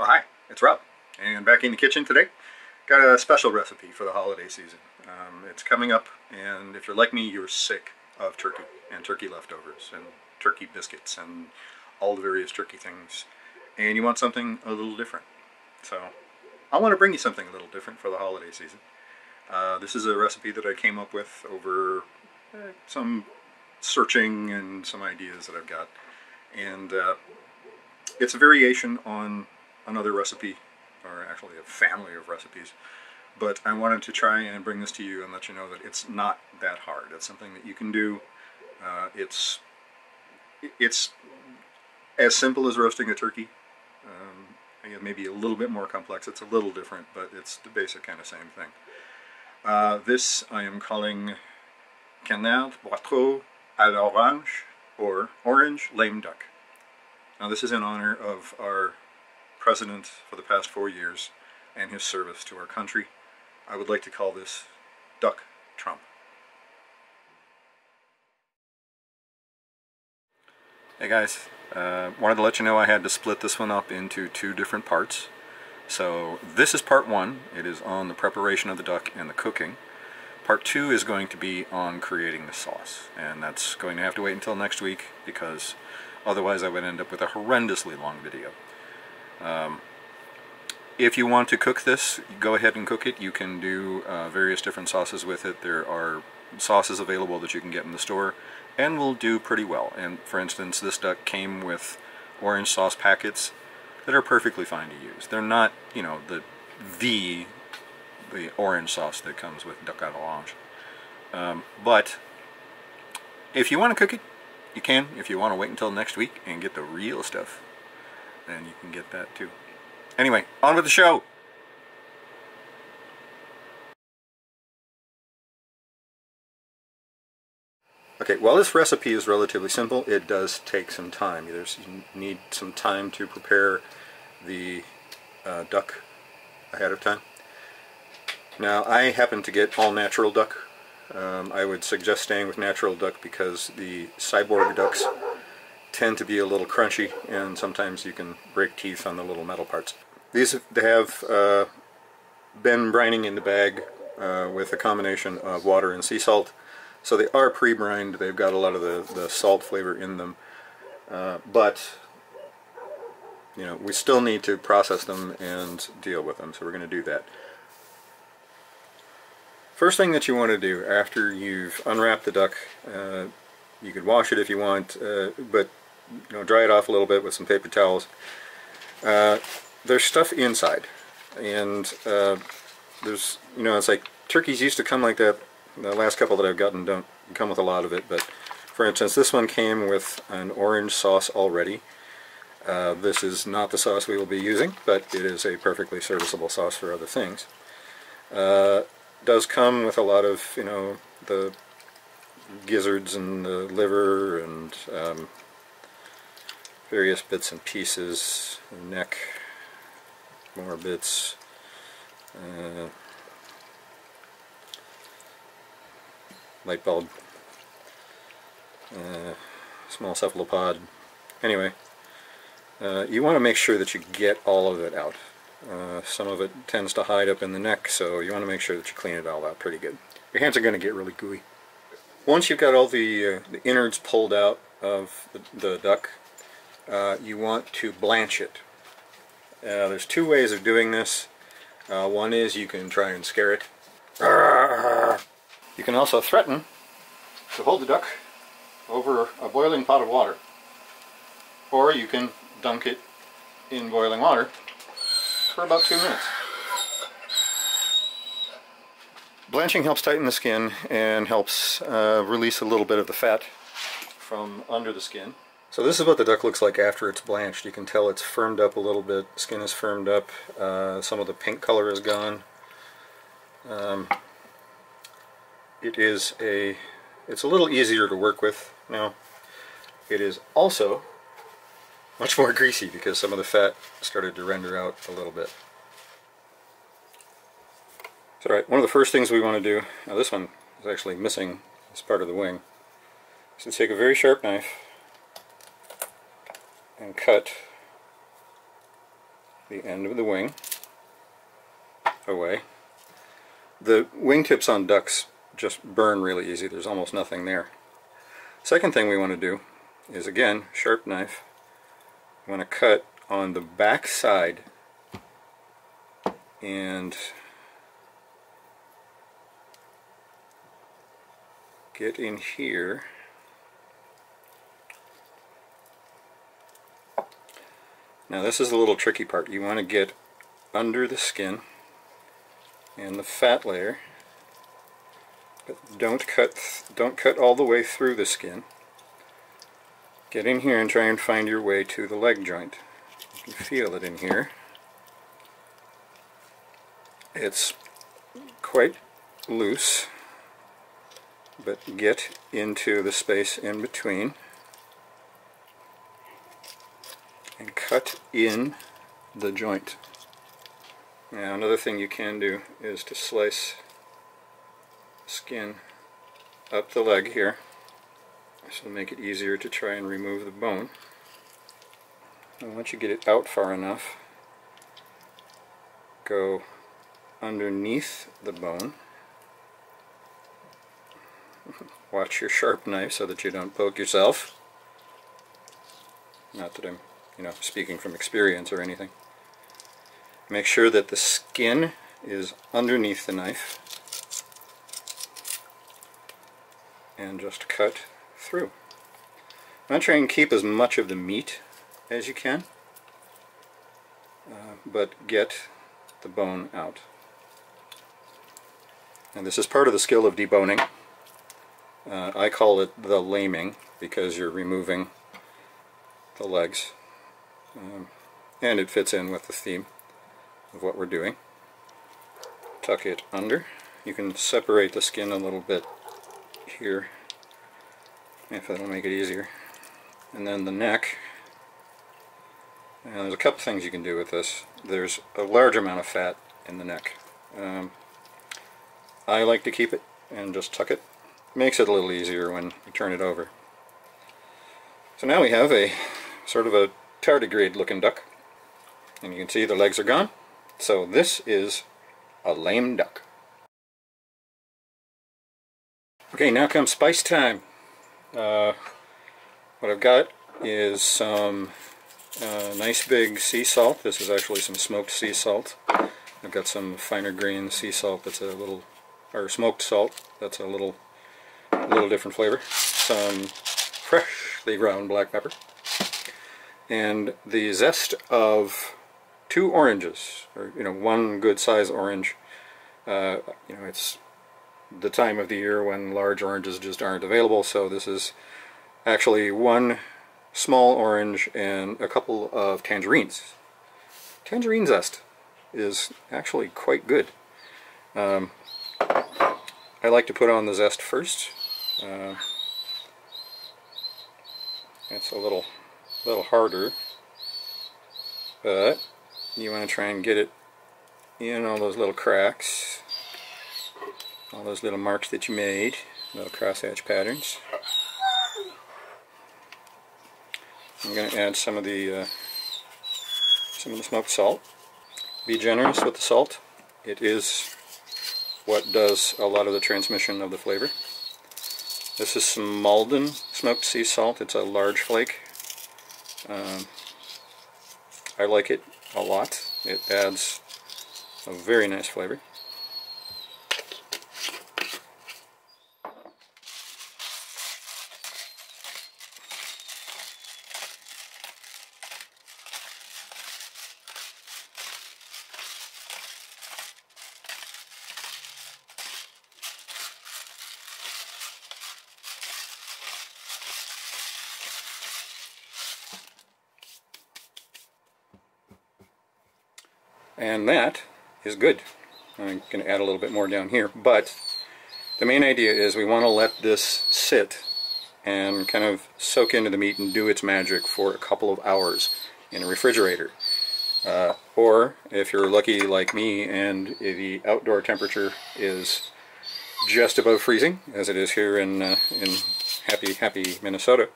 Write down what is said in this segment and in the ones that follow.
Oh, hi, it's Rob, and back in the kitchen today. Got a special recipe for the holiday season. Um, it's coming up, and if you're like me, you're sick of turkey and turkey leftovers and turkey biscuits and all the various turkey things, and you want something a little different. So, I want to bring you something a little different for the holiday season. Uh, this is a recipe that I came up with over uh, some searching and some ideas that I've got, and uh, it's a variation on another recipe, or actually a family of recipes. But I wanted to try and bring this to you and let you know that it's not that hard. It's something that you can do. Uh, it's it's as simple as roasting a turkey. Um, maybe a little bit more complex. It's a little different, but it's the basic kind of same thing. Uh, this I am calling canard boiteaux à l'orange, or orange lame duck. Now this is in honor of our president for the past four years and his service to our country. I would like to call this Duck Trump. Hey guys, uh, wanted to let you know I had to split this one up into two different parts. So this is part one. It is on the preparation of the duck and the cooking. Part two is going to be on creating the sauce. And that's going to have to wait until next week because otherwise I would end up with a horrendously long video. Um, if you want to cook this, go ahead and cook it. You can do uh, various different sauces with it. There are sauces available that you can get in the store and will do pretty well. And for instance, this duck came with orange sauce packets that are perfectly fine to use. They're not, you know, the the the orange sauce that comes with duck à l'orange. Um, but if you want to cook it, you can. If you want to wait until next week and get the real stuff, then you can get that too. Anyway, on with the show. Okay, while this recipe is relatively simple, it does take some time. There's, you need some time to prepare the uh, duck ahead of time. Now, I happen to get all natural duck. Um, I would suggest staying with natural duck because the cyborg ducks tend to be a little crunchy and sometimes you can break teeth on the little metal parts. These they have uh, been brining in the bag uh, with a combination of water and sea salt. So they are pre-brined, they've got a lot of the, the salt flavor in them. Uh, but, you know, we still need to process them and deal with them, so we're going to do that. First thing that you want to do after you've unwrapped the duck, uh, you could wash it if you want, uh, but you know, dry it off a little bit with some paper towels. Uh, there's stuff inside, and uh, there's, you know, it's like turkeys used to come like that. The last couple that I've gotten don't come with a lot of it, but for instance, this one came with an orange sauce already. Uh, this is not the sauce we will be using, but it is a perfectly serviceable sauce for other things. Uh, does come with a lot of, you know, the gizzards and the liver and um, various bits and pieces, neck, more bits, uh, light bulb, uh, small cephalopod. Anyway, uh, you want to make sure that you get all of it out. Uh, some of it tends to hide up in the neck, so you want to make sure that you clean it all out pretty good. Your hands are going to get really gooey. Once you've got all the, uh, the innards pulled out of the, the duck, uh, you want to blanch it. Uh, there's two ways of doing this. Uh, one is you can try and scare it. You can also threaten to hold the duck over a boiling pot of water. Or you can dunk it in boiling water for about two minutes. Blanching helps tighten the skin and helps uh, release a little bit of the fat from under the skin. So this is what the duck looks like after it's blanched. You can tell it's firmed up a little bit, skin is firmed up, uh, some of the pink color is gone. Um, it is a, it's a little easier to work with now. It is also much more greasy because some of the fat started to render out a little bit. So right, one of the first things we want to do, now this one is actually missing this part of the wing, is to take a very sharp knife and cut the end of the wing away. The wingtips on ducks just burn really easy. There's almost nothing there. Second thing we want to do is again, sharp knife. I want to cut on the back side and get in here now this is a little tricky part. You want to get under the skin and the fat layer but don't cut don't cut all the way through the skin. Get in here and try and find your way to the leg joint. You can feel it in here it's quite loose but get into the space in between and cut in the joint. Now another thing you can do is to slice skin up the leg here. This will make it easier to try and remove the bone. And once you get it out far enough, go underneath the bone. Watch your sharp knife so that you don't poke yourself. Not that I'm, you know, speaking from experience or anything. Make sure that the skin is underneath the knife and just cut through. I'm trying to keep as much of the meat as you can, uh, but get the bone out. And this is part of the skill of deboning. Uh, I call it the laming because you're removing the legs. Um, and it fits in with the theme of what we're doing. Tuck it under. You can separate the skin a little bit here if that'll make it easier. And then the neck. And there's a couple things you can do with this. There's a large amount of fat in the neck. Um, I like to keep it and just tuck it. Makes it a little easier when you turn it over. So now we have a sort of a tardigrade looking duck. And you can see the legs are gone. So this is a lame duck. Okay, now comes spice time. Uh, what I've got is some uh, nice big sea salt. This is actually some smoked sea salt. I've got some finer grain sea salt that's a little or smoked salt. That's a little, a little different flavor. Some freshly ground black pepper. And the zest of two oranges, or you know, one good size orange. Uh, you know, it's the time of the year when large oranges just aren't available, so this is actually one small orange and a couple of tangerines. Tangerine zest is actually quite good. Um, I like to put on the zest first. Uh, it's a little, little harder, but you want to try and get it in all those little cracks, all those little marks that you made, little crosshatch patterns. I'm going to add some of the uh, some of the smoked salt. Be generous with the salt. It is what does a lot of the transmission of the flavor. This is some Maldon smoked sea salt. It's a large flake. Um, I like it a lot. It adds a very nice flavor. And that is good. I'm going to add a little bit more down here, but the main idea is we want to let this sit and kind of soak into the meat and do its magic for a couple of hours in a refrigerator. Uh, or if you're lucky like me and the outdoor temperature is just above freezing, as it is here in, uh, in happy, happy Minnesota,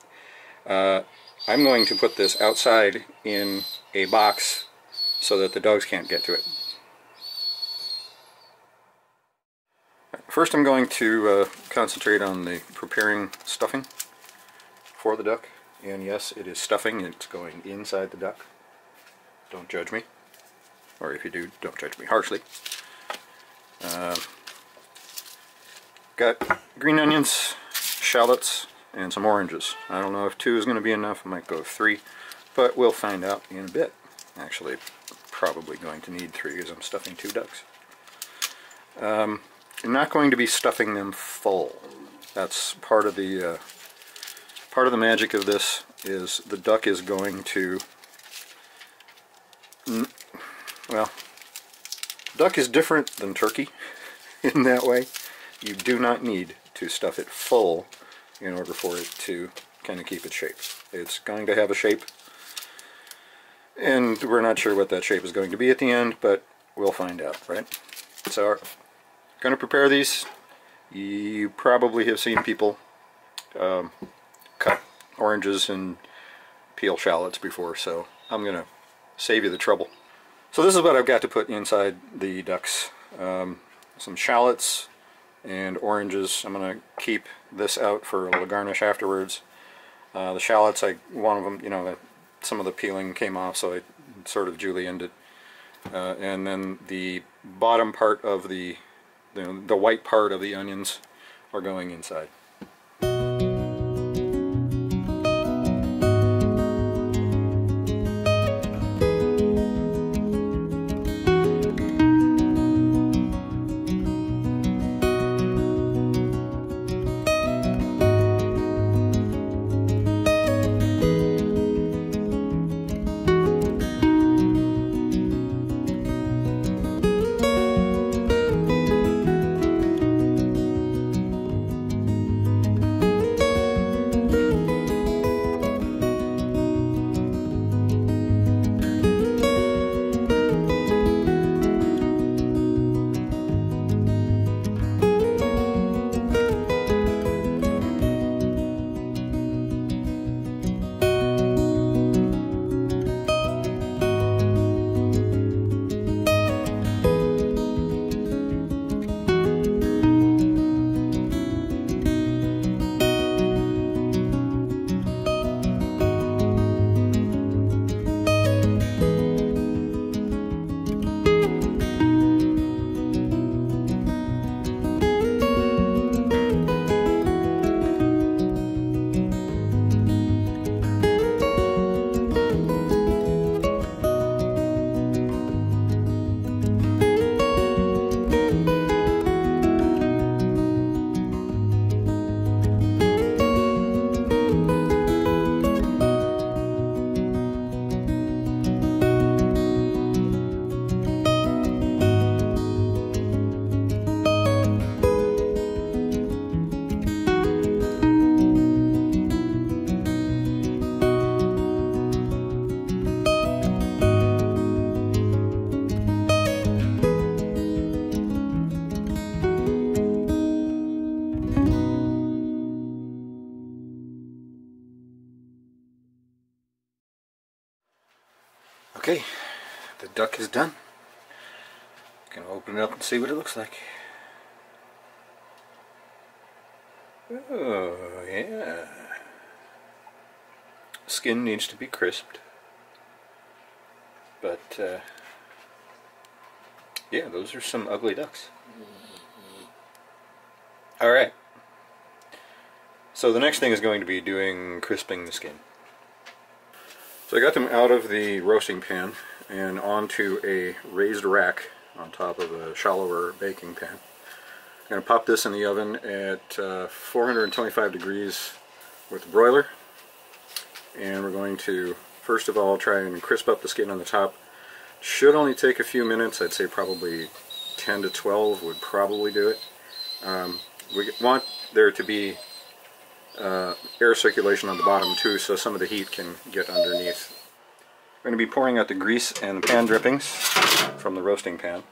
uh, I'm going to put this outside in a box so that the dogs can't get to it. First I'm going to uh, concentrate on the preparing stuffing for the duck. And yes, it is stuffing. It's going inside the duck. Don't judge me. Or if you do, don't judge me harshly. Uh, got green onions, shallots, and some oranges. I don't know if two is going to be enough. I might go three, but we'll find out in a bit. Actually, probably going to need three because I'm stuffing two ducks. Um, I'm not going to be stuffing them full. That's part of the uh, part of the magic of this is the duck is going to well duck is different than turkey in that way you do not need to stuff it full in order for it to kind of keep its shape it's going to have a shape and we're not sure what that shape is going to be at the end but we'll find out right so going to prepare these you probably have seen people um, cut oranges and peel shallots before, so I'm going to save you the trouble. So this is what I've got to put inside the ducks. Um, some shallots and oranges. I'm going to keep this out for a little garnish afterwards. Uh, the shallots, I one of them, you know, some of the peeling came off, so I sort of julienned it. Uh, and then the bottom part of the, the, the white part of the onions are going inside. Okay, the duck is done. Gonna open it up and see what it looks like. Oh, yeah. Skin needs to be crisped. But, uh, yeah, those are some ugly ducks. Alright. So the next thing is going to be doing crisping the skin. So I got them out of the roasting pan and onto a raised rack on top of a shallower baking pan. I'm going to pop this in the oven at uh, 425 degrees with the broiler and we're going to first of all try and crisp up the skin on the top. Should only take a few minutes, I'd say probably 10 to 12 would probably do it. Um, we want there to be uh, air circulation on the bottom too so some of the heat can get underneath. I'm going to be pouring out the grease and the pan drippings from the roasting pan.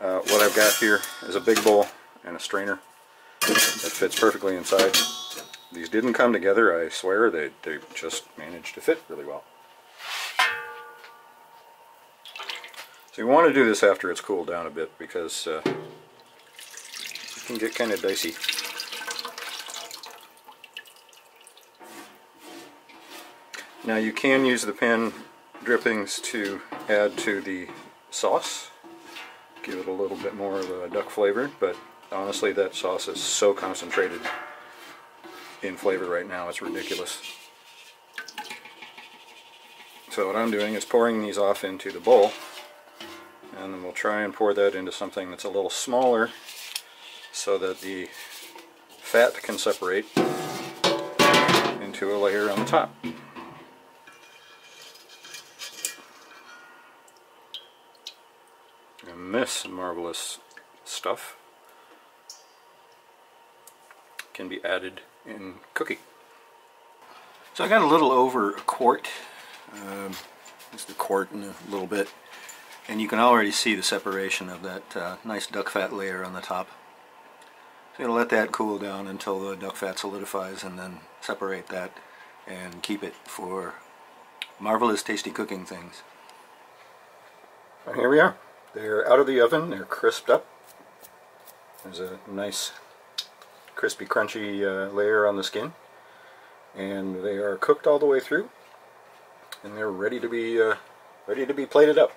Uh, what I've got here is a big bowl and a strainer that fits perfectly inside. These didn't come together, I swear, they, they just managed to fit really well. So you want to do this after it's cooled down a bit because uh, it can get kind of dicey. Now you can use the pan drippings to add to the sauce, give it a little bit more of a duck flavor, but honestly that sauce is so concentrated in flavor right now, it's ridiculous. So what I'm doing is pouring these off into the bowl, and then we'll try and pour that into something that's a little smaller so that the fat can separate into a layer on the top. This marvelous stuff can be added in cooking. So I got a little over a quart, um, just a quart and a little bit, and you can already see the separation of that uh, nice duck fat layer on the top. So you'll let that cool down until the duck fat solidifies and then separate that and keep it for marvelous tasty cooking things. And here we are. They're out of the oven, they're crisped up. There's a nice crispy crunchy uh, layer on the skin and they are cooked all the way through and they're ready to be uh, ready to be plated up.